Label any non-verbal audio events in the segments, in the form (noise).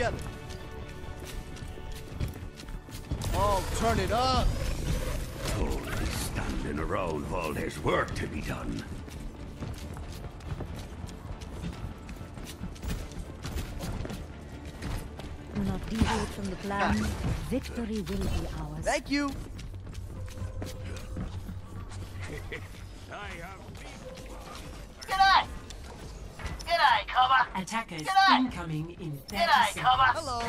together. Oh, turn it up. Only standing around while there's work to be done. Do not deviate from the plan. Victory will be ours. Thank you. (laughs) G'day! G'day, cover! Attackers G'day. incoming in 30 G'day, seconds. cover! Hello.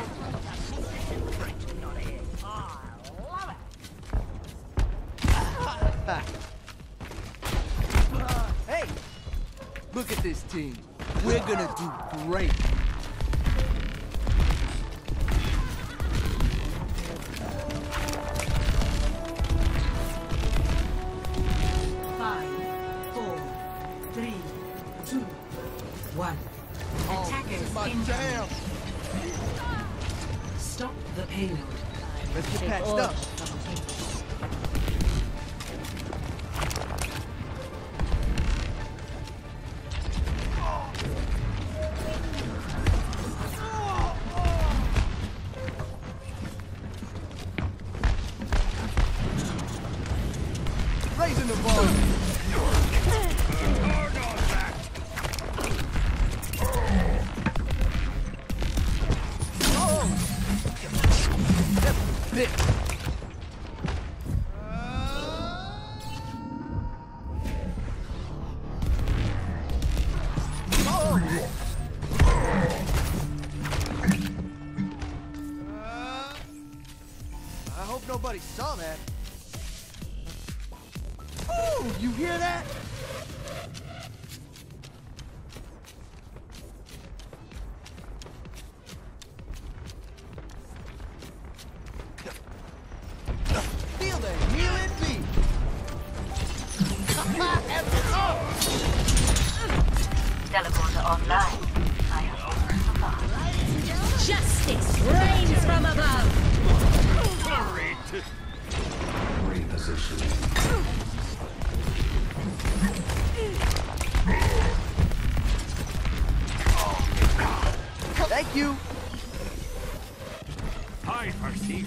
Hey, look at this team. We're gonna do great. Attackers My damn. Stop the payload. Let's get patched all up. Raising the volume.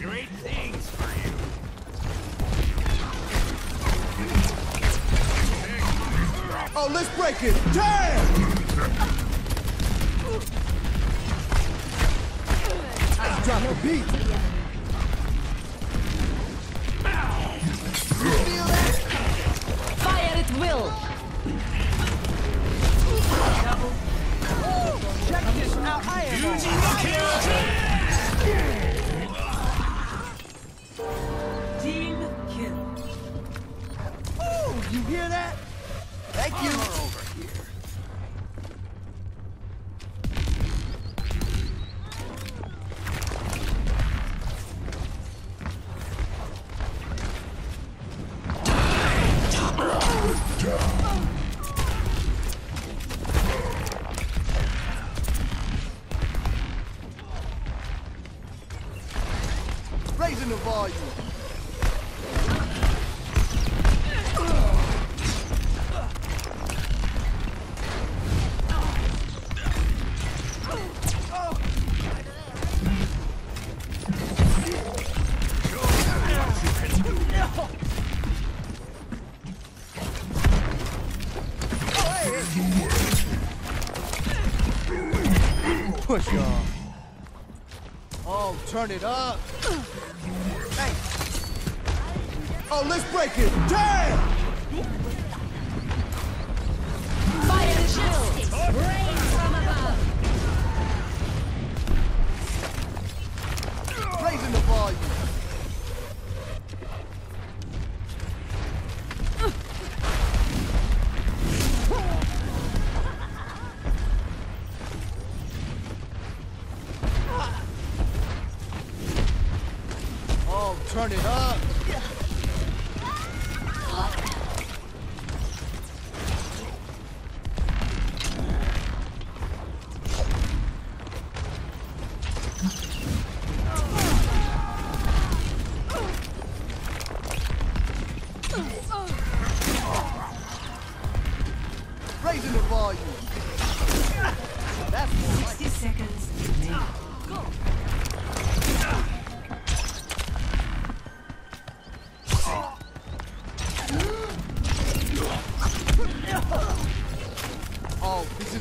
Great things for you. Oh, let's break it. Damn! Drop the beat. Raising the volume. Push on. Oh, turn it up. Oh, let's break it. Damn! Fire at will. From above. Raising the volume. Oh, turn it up.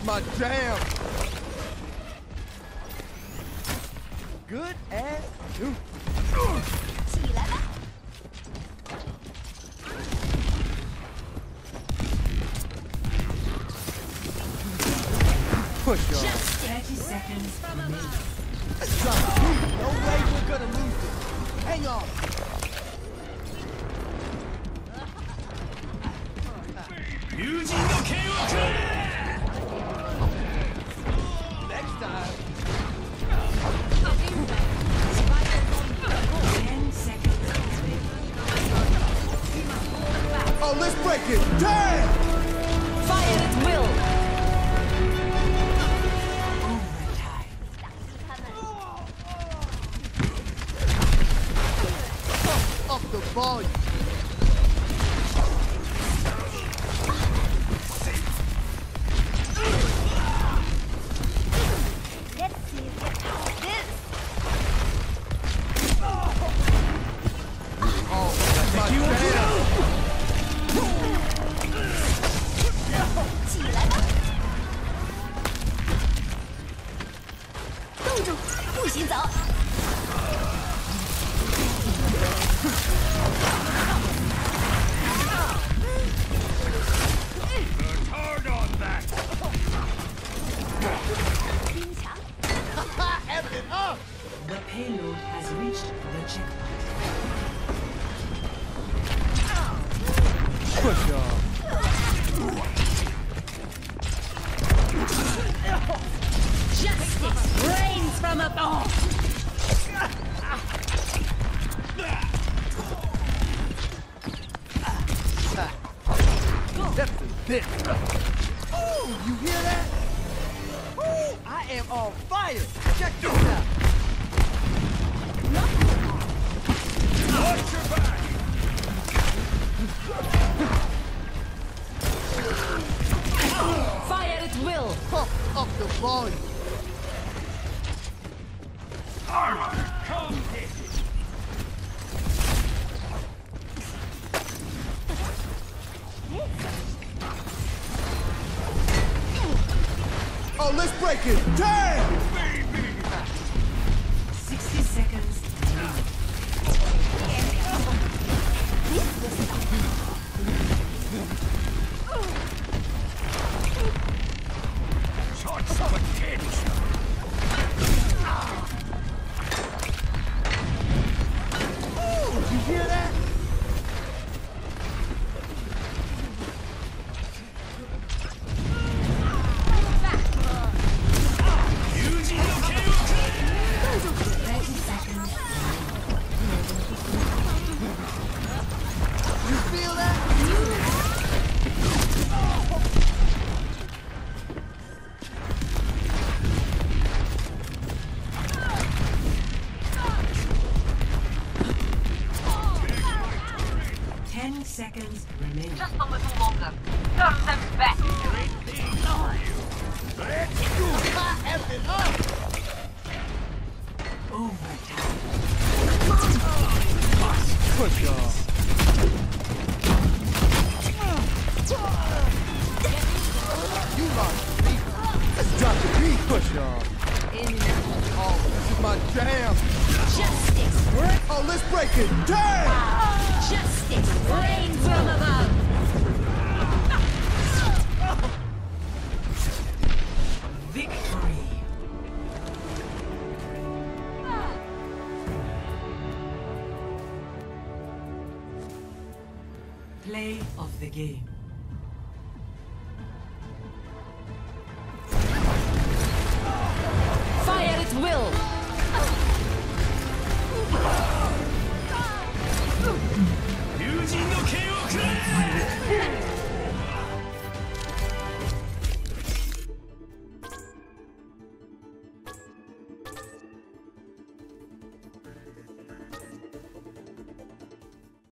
My jam. Good as new. Push y'all. 30 seconds remaining. Let's drop the beat. No way we're gonna lose this. Hang on. Next Oh, it. Damn! Fire at will. Up the volume. That's a bit. Ooh, you hear that? Ooh, I am on fire. Check this out. Oh, let's break it. Damn! Ten seconds remaining. Just a little longer. Turn them back. F it up. Overtime. Push y'all. You lost the beat. Let's drop the beat. Push y'all. Oh, this is my jam. Justice rains. Oh, let's break it. Damn! Oh, justice rains from above. Victory. Play of the game.